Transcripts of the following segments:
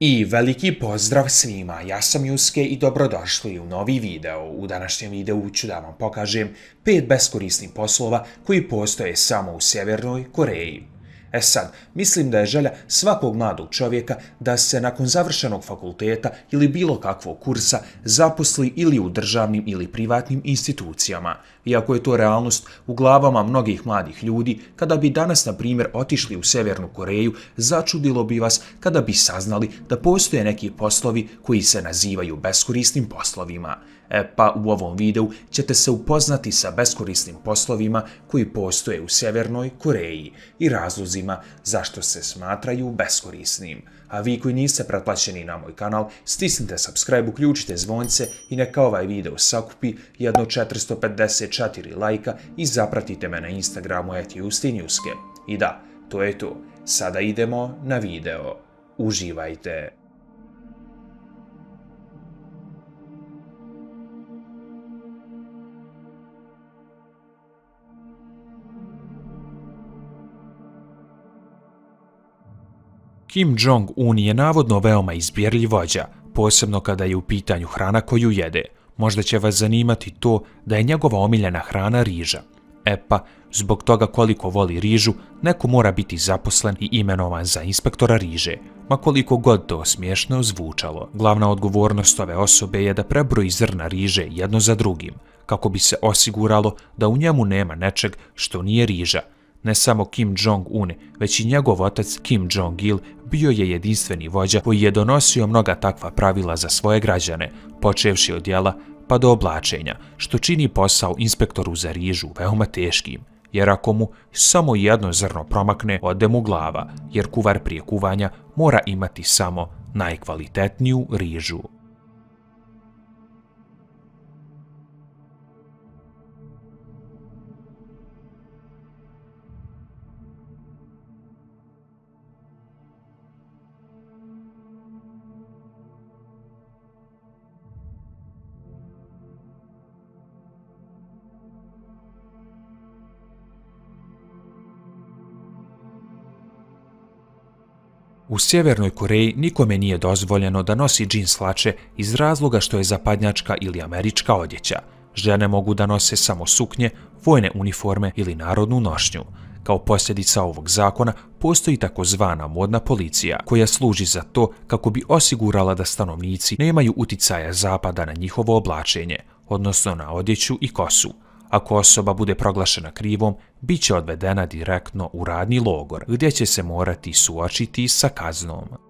I veliki pozdrav svima, ja sam Juske i dobrodošli u novi video. U današnjem videu ću da vam pokažem pet beskorisnih poslova koji postoje samo u Sjevernoj Koreji. E sad, mislim da je želja svakog mladog čovjeka da se nakon završenog fakulteta ili bilo kakvog kursa zaposli ili u državnim ili privatnim institucijama. Iako je to realnost u glavama mnogih mladih ljudi, kada bi danas, na primjer, otišli u Severnu Koreju, začudilo bi vas kada bi saznali da postoje neki poslovi koji se nazivaju beskorisnim poslovima. E pa u ovom videu ćete se upoznati sa beskorisnim poslovima koji postoje u Sjevernoj Koreji i razlozima zašto se smatraju beskorisnim. A vi koji niste pretplaćeni na moj kanal, stisnite subscribe, uključite zvonce i neka ovaj video sakupi jedno 454 lajka i zapratite me na Instagramu etiustinjuske. I da, to je to. Sada idemo na video. Uživajte! Kim Jong-un je navodno veoma izbjerljiv vođa, posebno kada je u pitanju hrana koju jede. Možda će vas zanimati to da je njegova omiljena hrana riža. E pa, zbog toga koliko voli rižu, neko mora biti zaposlen i imenovan za inspektora riže, ma koliko god to smiješno zvučalo. Glavna odgovornost ove osobe je da prebroji zrna riže jedno za drugim, kako bi se osiguralo da u njemu nema nečeg što nije riža, Ne samo Kim Jong-un, već i njegov otac Kim Jong-il bio je jedinstveni vođa koji je donosio mnoga takva pravila za svoje građane, počevši od jela pa do oblačenja, što čini posao inspektoru za rižu veoma teškim. Jer ako mu samo jedno zrno promakne, ode mu glava, jer kuvar prije kuvanja mora imati samo najkvalitetniju rižu. U Sjevernoj Koreji nikome nije dozvoljeno da nosi džins lače iz razloga što je zapadnjačka ili američka odjeća. Žene mogu da nose samo suknje, vojne uniforme ili narodnu nošnju. Kao posljedica ovog zakona postoji takozvana modna policija koja služi za to kako bi osigurala da stanovnici nemaju uticaja zapada na njihovo oblačenje, odnosno na odjeću i kosu. Ako osoba bude proglašena krivom, bit će odvedena direktno u radni logor, gdje će se morati suočiti sa kaznom.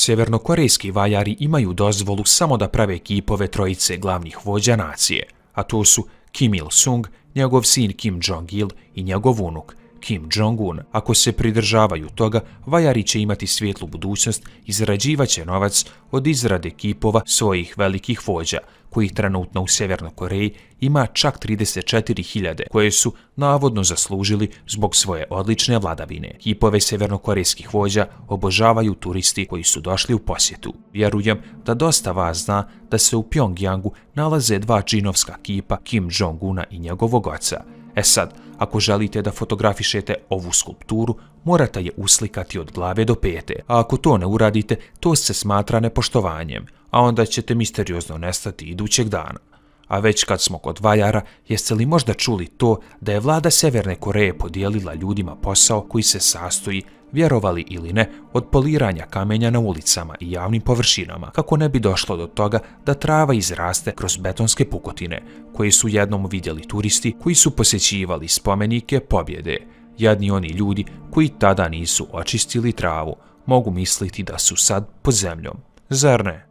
Sjevernokorejski vajari imaju dozvolu samo da prave kipove trojice glavnih vođa nacije, a to su Kim Il-sung, njegov sin Kim Jong-il i njegov unuk Kim Jong-un. Ako se pridržavaju toga, vajari će imati svjetlu budućnost i zarađivaće novac od izrade kipova svojih velikih vođa, kojih trenutno u Sjevernoj Koreji ima čak 34.000, koje su navodno zaslužili zbog svoje odlične vladavine. Kipove severnokorejskih vođa obožavaju turisti koji su došli u posjetu. Vjerujem da dosta vas zna da se u Pyongyangu nalaze dva džinovska kipa Kim Jong-una i njegovog oca. E sad, ako želite da fotografišete ovu skulpturu, morate je uslikati od glave do pete, a ako to ne uradite, to se smatra nepoštovanjem, a onda ćete misteriozno nestati idućeg dana. A već kad smo kod vajara, jeste li možda čuli to da je vlada Severne Koreje podijelila ljudima posao koji se sastoji, vjerovali ili ne, od poliranja kamenja na ulicama i javnim površinama, kako ne bi došlo do toga da trava izraste kroz betonske pukotine, koje su jednom vidjeli turisti koji su posjećivali spomenike pobjede. Jedni oni ljudi koji tada nisu očistili travu, mogu misliti da su sad pod zemljom. Zar ne?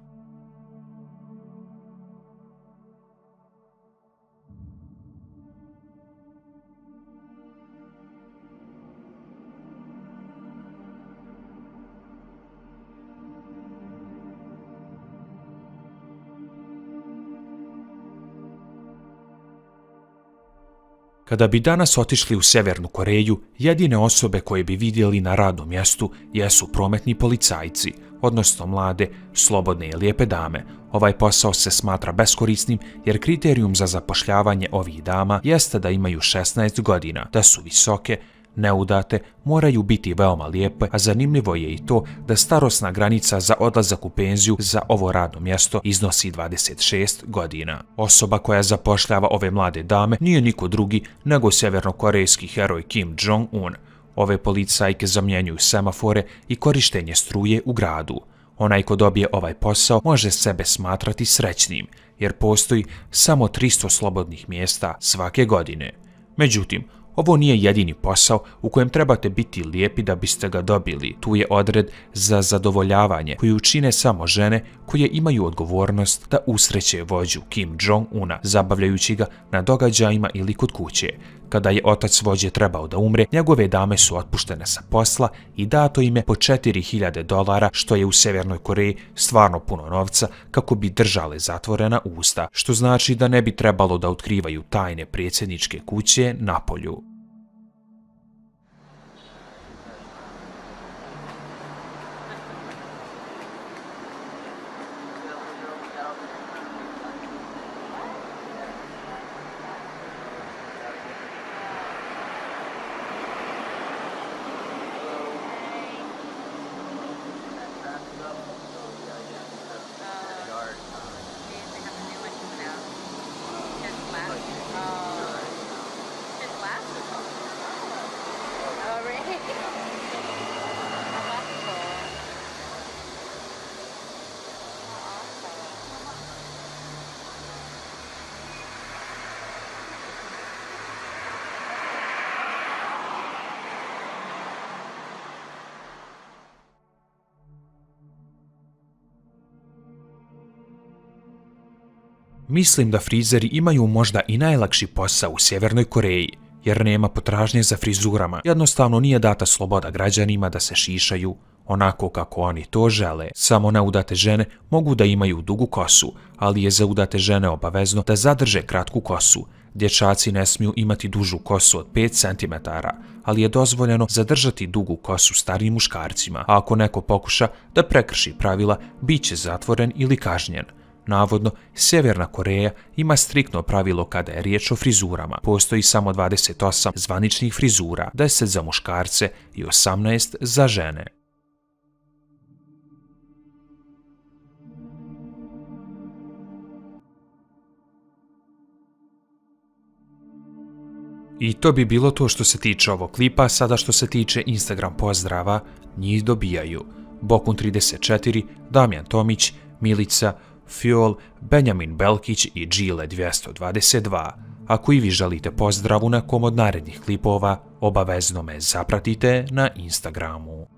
Kada bi danas otišli u Severnu Koreju, jedine osobe koje bi vidjeli na radnom mjestu jesu prometni policajci, odnosno mlade, slobodne i lijepe dame. Ovaj posao se smatra beskorisnim jer kriterijum za zapošljavanje ovih dama jeste da imaju 16 godina, da su visoke, neudate, moraju biti veoma lijepe, a zanimljivo je i to da starosna granica za odlazak u penziju za ovo radno mjesto iznosi 26 godina. Osoba koja zapošljava ove mlade dame nije niko drugi nego severnokorejski heroj Kim Jong-un. Ove policajke zamjenjuju semafore i korištenje struje u gradu. Onaj ko dobije ovaj posao može sebe smatrati srećnim, jer postoji samo 300 slobodnih mjesta svake godine. Međutim, Ovo nije jedini posao u kojem trebate biti lijepi da biste ga dobili. Tu je odred za zadovoljavanje koji učine samo žene koje imaju odgovornost da usreće vođu Kim Jong-una, zabavljajući ga na događajima ili kod kuće. Kada je otac vođe trebao da umre, njegove dame su otpuštene sa posla i dato im je po 4000 dolara, što je u Severnoj Koreji stvarno puno novca, kako bi držale zatvorena usta, što znači da ne bi trebalo da otkrivaju tajne predsjedničke kuće na polju. Mislim da frizeri imaju možda i najlakši posao u Sjevernoj Koreji, jer nema potražnje za frizurama. Jednostavno nije data sloboda građanima da se šišaju onako kako oni to žele. Samo neudate žene mogu da imaju dugu kosu, ali je za udate žene obavezno da zadrže kratku kosu. Dječaci ne smiju imati dužu kosu od 5 cm, ali je dozvoljeno zadržati dugu kosu starim muškarcima, a ako neko pokuša da prekrši pravila, bit će zatvoren ili kažnjen. Navodno, Sjeverna Koreja ima striktno pravilo kada je riječ o frizurama. Postoji samo 28 zvaničnih frizura, 10 za muškarce i 18 za žene. I to bi bilo to što se tiče ovog klipa, sada što se tiče Instagram pozdrava, njih dobijaju Bokun 34, Damjan Tomić, Milica, Fiol, Benjamin Belkić i Gile 222. Ako i vi želite pozdravu na kom od narednih klipova, obavezno me zapratite na Instagramu.